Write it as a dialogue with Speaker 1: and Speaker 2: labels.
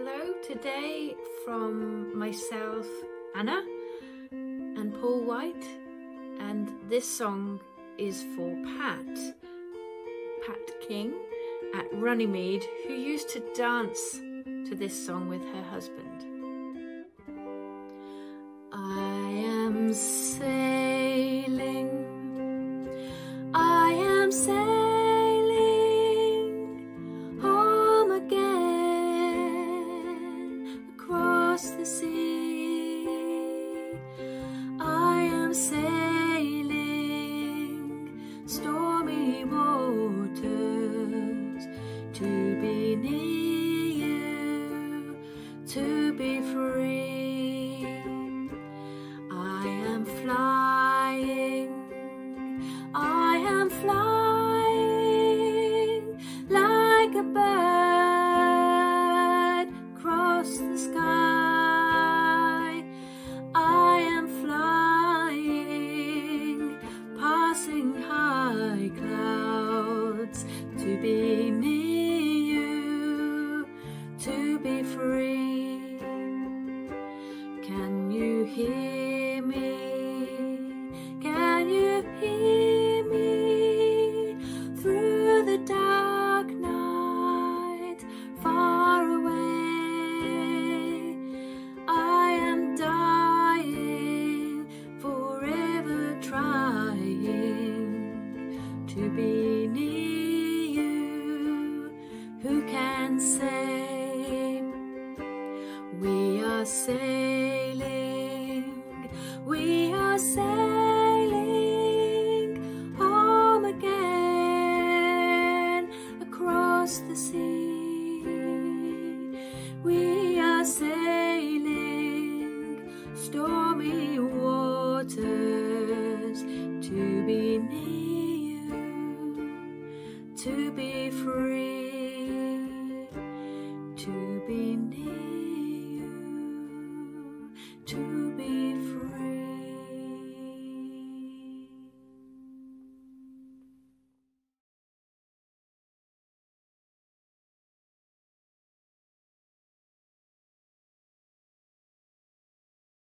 Speaker 1: Hello, today from myself, Anna, and Paul White, and this song is for Pat, Pat King at Runnymede, who used to dance to this song with her husband. I am sailing, I am sailing a bird across the sky. I am flying, passing high clouds to be near you, to be free. Can you hear sailing, we are sailing home again across the sea. We are sailing stormy waters to be near you, to be free.